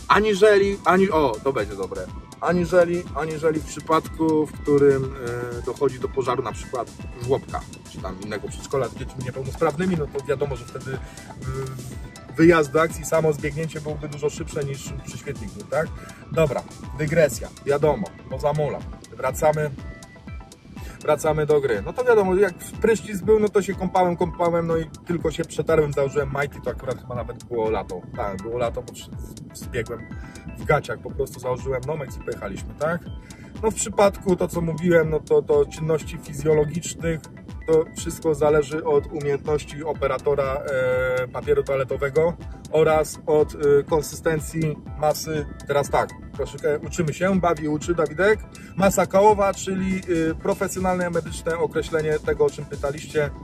aniżeli, ani, o, to będzie dobre, aniżeli, aniżeli w przypadku, w którym e, dochodzi do pożaru na przykład żłobka, czy tam innego przedszkola z dziećmi niepełnosprawnymi, no to wiadomo, że wtedy wyjazd do akcji, samo zbiegnięcie byłoby dużo szybsze niż przy świetniku, tak? Dobra, dygresja, wiadomo, bo zamula. Wracamy wracamy do gry. No to wiadomo, jak prysznic był, no to się kąpałem, kąpałem, no i tylko się przetarłem, założyłem majty, to akurat chyba nawet było lato. Tak, było lato, bo zbiegłem w gaciach, po prostu założyłem nomek i pojechaliśmy, tak? No w przypadku to, co mówiłem, no to, to czynności fizjologicznych, to wszystko zależy od umiejętności operatora e, papieru toaletowego oraz od e, konsystencji masy. Teraz tak, troszeczkę uczymy się, bawi uczy Dawidek. Masa kołowa, czyli e, profesjonalne medyczne określenie tego, o czym pytaliście.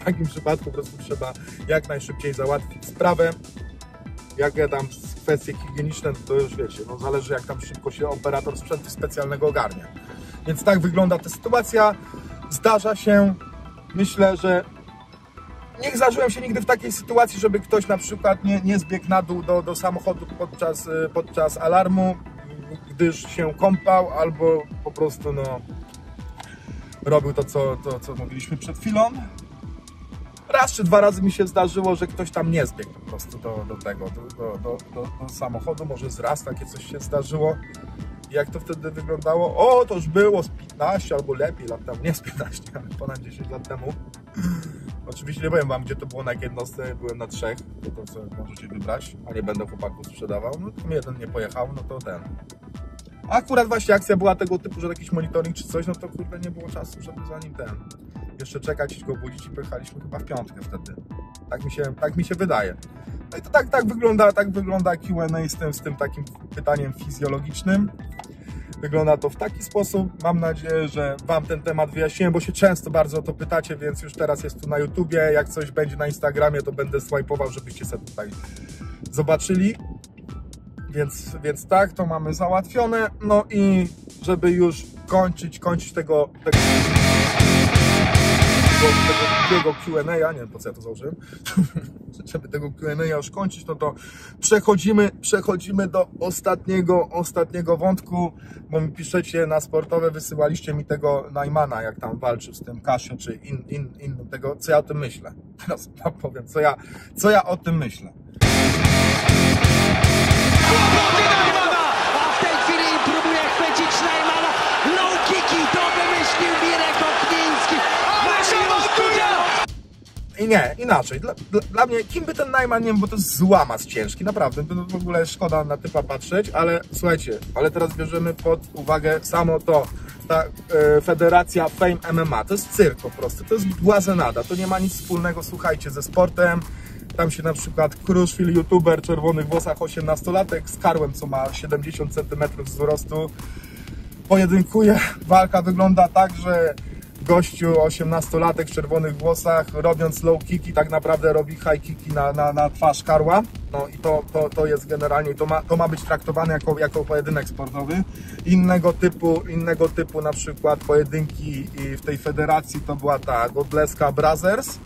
w takim przypadku po prostu trzeba jak najszybciej załatwić sprawę. Jak ja tam kwestie higieniczne, to już wiecie, no zależy jak tam szybko się operator sprzętu specjalnego ogarnia. Więc tak wygląda ta sytuacja. Zdarza się, myślę, że nie zdarzyłem się nigdy w takiej sytuacji, żeby ktoś na przykład nie, nie zbiegł na dół do, do samochodu podczas, y, podczas alarmu, gdyż się kąpał albo po prostu no, robił to co, to, co mówiliśmy przed chwilą. Raz czy dwa razy mi się zdarzyło, że ktoś tam nie zbiegł po prostu do, do tego, do, do, do, do, samochodu, może z raz takie coś się zdarzyło. Jak to wtedy wyglądało? O, to już było z 15 albo lepiej lat temu, nie z 15, ale ponad 10 lat temu. Oczywiście nie powiem wam, gdzie to było na jednostce, byłem na trzech, to, to co możecie wybrać, a nie będę chłopaków sprzedawał. No to jeden nie pojechał, no to ten. Akurat właśnie akcja była tego typu, że jakiś monitoring czy coś, no to kurde nie było czasu, żeby za nim ten jeszcze czekać, go budzić i pojechaliśmy chyba w piątkę wtedy. Tak mi się, tak mi się wydaje. No i to tak, tak wygląda, tak wygląda Q&A z tym, z tym takim pytaniem fizjologicznym. Wygląda to w taki sposób. Mam nadzieję, że Wam ten temat wyjaśniłem, bo się często bardzo o to pytacie, więc już teraz jest tu na YouTubie. Jak coś będzie na Instagramie, to będę swajpował, żebyście sobie tutaj zobaczyli. Więc, więc tak, to mamy załatwione. No i żeby już kończyć, kończyć tego, tego, tego drugiego Q&A, nie wiem po co ja to założyłem, żeby tego Q&A już kończyć, no to przechodzimy, przechodzimy do ostatniego, ostatniego wątku, bo mi piszecie na sportowe, wysyłaliście mi tego Najmana, jak tam walczył z tym Casio, czy in, in, in, tego, co ja o tym myślę. Teraz wam powiem, co ja, co ja o tym myślę. Kłopoty Najmana! A w tej chwili próbuje chwycić Najmana. Low kicki, to wymyślił Mirek Okniński. Ale się rozbuja! I nie, inaczej. Dla, dla, mnie, kim by ten Najman, nie wiem, bo to jest złamas ciężki, naprawdę. W ogóle szkoda na typa patrzeć, ale słuchajcie, ale teraz bierzemy pod uwagę samo to. Ta e, federacja Fame MMA, to jest cyrk po prostu, to jest błazenada, to nie ma nic wspólnego, słuchajcie, ze sportem. Tam się na przykład Kruszwil, youtuber, czerwonych włosach, 18-latek z karłem, co ma 70 cm wzrostu, pojedynkuje. Walka wygląda tak, że gościu 18-latek w czerwonych włosach, robiąc low kicki, tak naprawdę robi high kicki na, na, na twarz karła. No i to, to, to jest generalnie, to ma, to ma być traktowane jako, jako pojedynek sportowy. Innego typu, innego typu na przykład pojedynki w tej federacji to była ta Godleska Brothers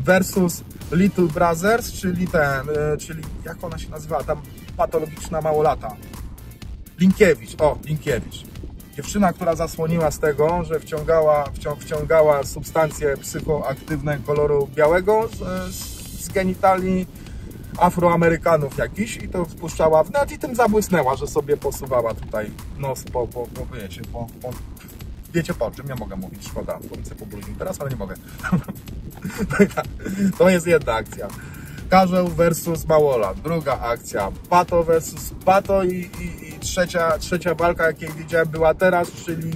versus Little Brothers, czyli ten, y, czyli jak ona się nazywa, tam patologiczna małolata. Linkiewicz, o, Linkiewicz. Dziewczyna, która zasłoniła z tego, że wciągała, wcią, wciągała substancje psychoaktywne koloru białego z, z, genitali Afroamerykanów jakiś i to wpuszczała w net i tym zabłysnęła, że sobie posuwała tutaj nos po, po, po wiecie, po, po, wiecie po czym, ja mogę mówić, szkoda, bo chcę pobluźnić teraz, ale nie mogę. No tak, to jest jedna akcja. Karzeł versus Małola. Druga akcja. Pato versus Pato i, i, i trzecia, trzecia walka, jakiej widziałem, była teraz, czyli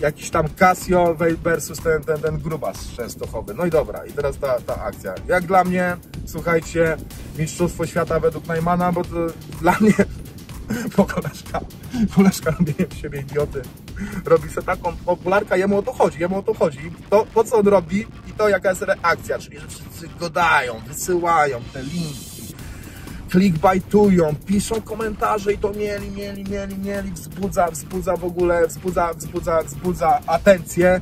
jakiś tam Casio versus ten, ten, ten grubas częstochowy. No i dobra, i teraz ta, ta akcja. Jak dla mnie, słuchajcie, Mistrzostwo Świata według Najmana, bo to dla mnie bo koleżka, koleżka w siebie idioty. Robi sobie taką popularkę, jemu o to chodzi, jemu o to chodzi. To, to co on robi i to jaka jest reakcja, czyli że wszyscy godają, wysyłają te linki, clickbaitują, piszą komentarze i to mieli, mieli, mieli, mieli, wzbudza, wzbudza w ogóle, wzbudza, wzbudza, wzbudza atencję,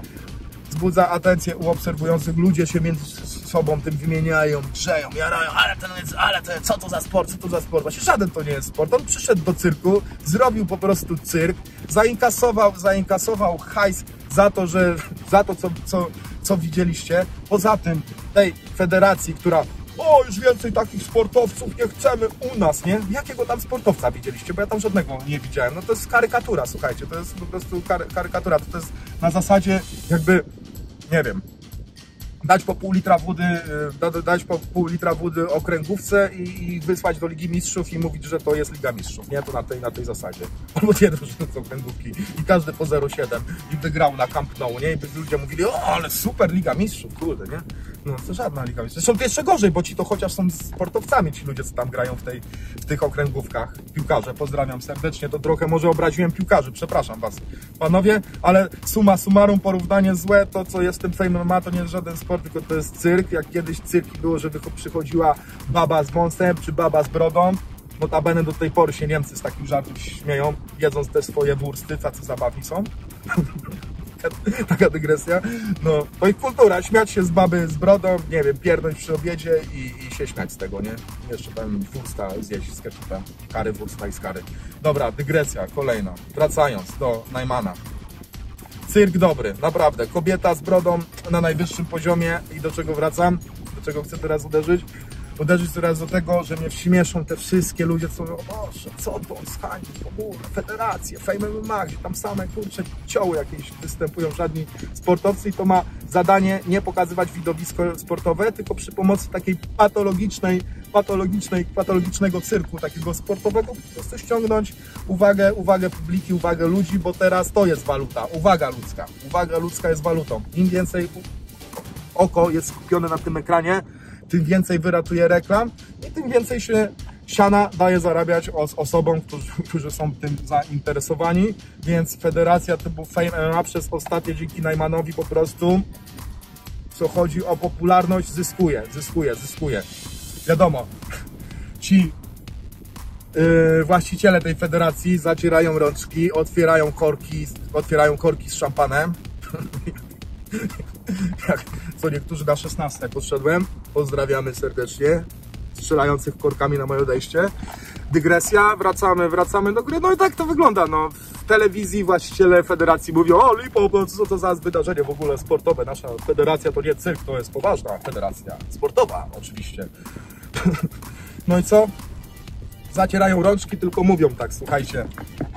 wzbudza atencję u obserwujących, ludzie się między sobą tym wymieniają, grzeją, jarają, ale ten jest, ale ten, co to za sport, co to za sport, właśnie żaden to nie jest sport, on przyszedł do cyrku, zrobił po prostu cyrk, zainkasował, zainkasował hajs za to, że, za to, co, co, co widzieliście, poza tym tej federacji, która o, już więcej takich sportowców nie chcemy u nas, nie? Jakiego tam sportowca widzieliście? Bo ja tam żadnego nie widziałem. No to jest karykatura, słuchajcie, to jest po prostu kary, karykatura. To jest na zasadzie jakby, nie wiem, dać po pół litra wody, y, da- dać po pół litra wody okręgówce i, i wysłać do Ligi Mistrzów i mówić, że to jest Liga Mistrzów, nie? To na tej, na tej zasadzie. Albo dwie drużyny z okręgówki i każdy po 0,7 i wygrał na Camp Nou, nie? I by ludzie mówili, o, ale super Liga Mistrzów, kurde, nie? No to żadna Liga Mistrzów. Zresztą jeszcze gorzej, bo ci to chociaż są sportowcami, ci ludzie, co tam grają w, tej, w tych okręgówkach. Piłkarze, pozdrawiam serdecznie, to trochę może obraziłem piłkarzy, przepraszam was, panowie, ale suma summarum, porównanie złe, to co jest w tym Fame MMA, to nie jest żaden sport, tylko to jest cyrk, jak kiedyś cyrki było, że przychodziła baba z wąsem, czy baba z brodą, Notabene do tej pory się Niemcy z takich żartów śmieją, jedząc te swoje wursty, tacy zabawni są. Taka dygresja. No, to ich kultura, śmiać się z baby z brodą, nie wiem, pierdnąć przy obiedzie i, i się śmiać z tego, nie? Jeszcze tam wursta zjeść z ketchupem. Kary wursta i z kary. Dobra, dygresja, kolejna. Wracając do Najmana. Cyrk dobry, naprawdę. Kobieta z brodą na najwyższym poziomie i do czego wracam? Do czego chcę teraz uderzyć? Uderzyć teraz do tego, że mnie śmieszą te wszystkie ludzie, co mówią, Boże, co to, w ogóle, federacje, Fame MMA, gdzie tam same, kurcze, cioły jakieś występują, żadni sportowcy i to ma zadanie nie pokazywać widowisko sportowe, tylko przy pomocy takiej patologicznej, patologicznej, patologicznego cyrku, takiego sportowego, po prostu ściągnąć uwagę, uwagę publiki, uwagę ludzi, bo teraz to jest waluta, uwaga ludzka, uwaga ludzka jest walutą. Im więcej oko jest skupione na tym ekranie, tym więcej wyratuje reklam i tym więcej się siana daje zarabiać os osobom, którzy, którzy są tym zainteresowani, więc federacja typu Fame MMA przez ostatnie dzięki Najmanowi po prostu co chodzi o popularność zyskuje, zyskuje, zyskuje. Wiadomo, ci yy, właściciele tej federacji zacierają rączki, otwierają korki, otwierają korki z szampanem jak co niektórzy na 16 podszedłem. Pozdrawiamy serdecznie. Strzelających korkami na moje odejście. Dygresja, wracamy, wracamy do gry. No i tak to wygląda. No, w telewizji właściciele federacji mówią, o Lipo, co to za wydarzenie w ogóle sportowe. Nasza federacja to nie cyrk, to jest poważna federacja sportowa oczywiście. No i co? Zacierają rączki, tylko mówią tak, słuchajcie.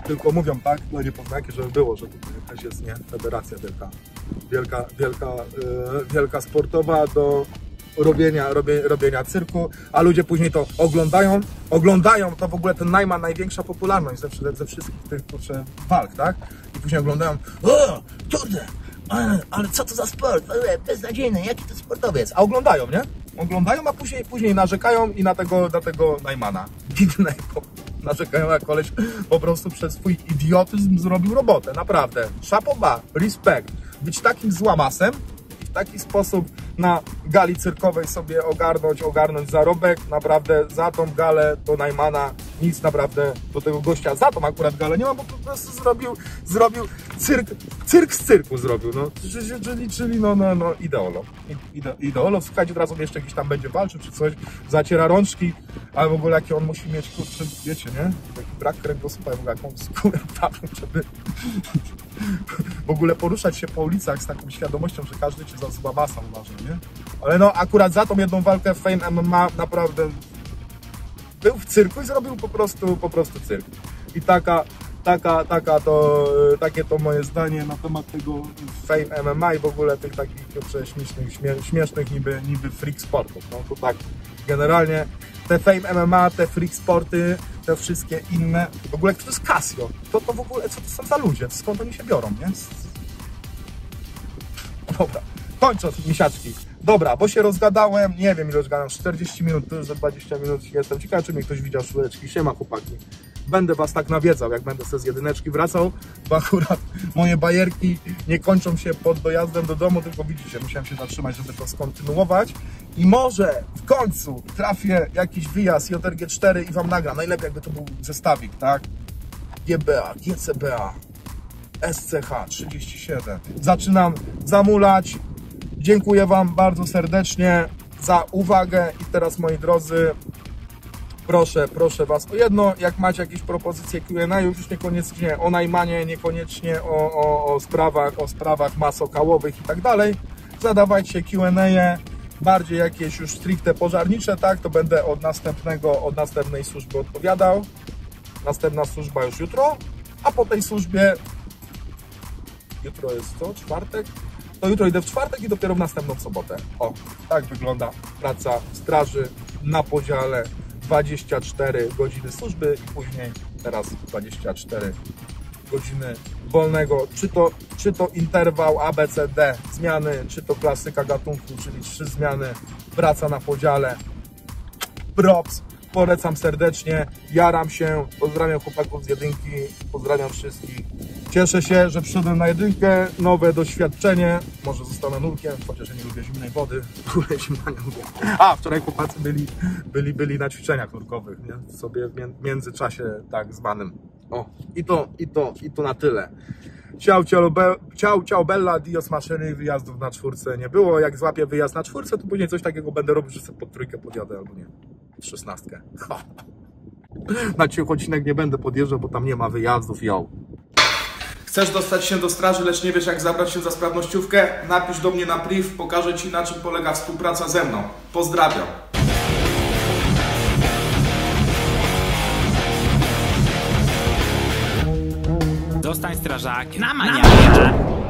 Tylko mówią tak, no nie poznaki, żeby było, że tutaj jakaś jest nie federacja wielka. Wielka, wielka, yy, wielka sportowa do robienia, robie, robienia cyrku, a ludzie później to oglądają, oglądają, to w ogóle ten Najma największa popularność ze, ze wszystkich tych kurczę, walk, tak? I później oglądają, o, kurde, ale, ale co to za sport, E, beznadziejny, jaki to sportowiec, a oglądają, nie? Oglądają, a później, później narzekają i na tego, na tego Najmana. Narzekają, jak koleś po prostu przez swój idiotyzm zrobił robotę, naprawdę. Szapoba, respekt. Być takim złamasem, w taki sposób na gali cyrkowej sobie ogarnąć, ogarnąć zarobek. Naprawdę za tą galę do Najmana nic naprawdę do tego gościa. Za tą akurat galę nie ma, bo po prostu zrobił, zrobił cyrk, cyrk z cyrku zrobił, no. Czyli, czyli, no, no, no, ideolo. Ide, ideolo. Słuchajcie, teraz on jeszcze jakiś tam będzie walczył czy coś, zaciera rączki, ale w ogóle jaki on musi mieć, kurczę, wiecie, nie? Taki brak kręgosłupa, w ogóle jaką skórę taką, żeby w ogóle poruszać się po ulicach z taką świadomością, że każdy cię za zła masa uważa, nie? Ale no akurat za tą jedną walkę Fame MMA naprawdę był w cyrku i zrobił po prostu, po prostu cyrk. I taka, taka, taka to, takie to moje zdanie na temat tego Fame MMA i w ogóle tych takich kurczę, śmiesznych, śmie, śmiesznych niby, niby freak sportów. No to tak, generalnie te Fame MMA, te freak sporty, te wszystkie inne, w ogóle kto to jest Casio? To, to w ogóle, co to są za ludzie? Skąd oni się biorą, nie? Dobra, kończąc misiaczki. Dobra, bo się rozgadałem, nie wiem ile gadam, 40 minut, to już za 20 minut jestem. Ciekawe, czy mnie ktoś widział szuleczki. Siema chłopaki. Będę was tak nawiedzał, jak będę sobie z jedyneczki wracał, bo akurat moje bajerki nie kończą się pod dojazdem do domu, tylko widzicie, musiałem się zatrzymać, żeby to skontynuować. I może w końcu trafię jakiś wyjazd JRG4 i wam nagram. Najlepiej jakby to był zestawik, tak? GBA, GCBA, SCH 37. Zaczynam zamulać. Dziękuję Wam bardzo serdecznie za uwagę i teraz moi drodzy proszę, proszę Was o jedno, jak macie jakieś propozycje Q&A, już niekoniecznie o Najmanie, niekoniecznie o, o, o sprawach, o sprawach masokałowych i tak dalej, zadawajcie Q&A, bardziej jakieś już stricte pożarnicze, tak, to będę od następnego, od następnej służby odpowiadał. Następna służba już jutro, a po tej służbie jutro jest co? Czwartek? To jutro idę w czwartek i dopiero w następną sobotę. O, tak wygląda praca w straży na podziale 24 godziny służby i później teraz 24 godziny wolnego. Czy to, czy to interwał ABCD zmiany, czy to klasyka gatunku, czyli trzy zmiany, praca na podziale. Props, polecam serdecznie, jaram się, pozdrawiam chłopaków z jedynki, pozdrawiam wszystkich. Cieszę się, że przyszedłem na jedynkę, nowe doświadczenie, może zostanę nurkiem, chociaż ja nie lubię zimnej wody, w ogóle zimna nie lubię. A, wczoraj chłopacy byli, byli, byli na ćwiczeniach nurkowych, nie? sobie w mię- międzyczasie tak zwanym. O, i to, i to, i to na tyle. Ciao, ciao, be, ciao, ciao Bella, Dios maszyny, wyjazdów na czwórce nie było. Jak złapię wyjazd na czwórce, to później coś takiego będę robił, że sobie pod trójkę podjadę albo nie. Szesnastkę. Na Ciechocinek nie będę podjeżdżał, bo tam nie ma wyjazdów, yo. Chcesz dostać się do straży, lecz nie wiesz jak zabrać się za sprawnościówkę? Napisz do mnie na priv, pokażę Ci na czym polega współpraca ze mną. Pozdrawiam. Zostań strażakiem. Na maniaczku.